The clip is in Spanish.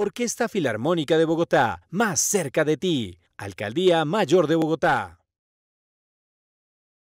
Orquesta Filarmónica de Bogotá, más cerca de ti. Alcaldía Mayor de Bogotá.